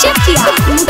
check किया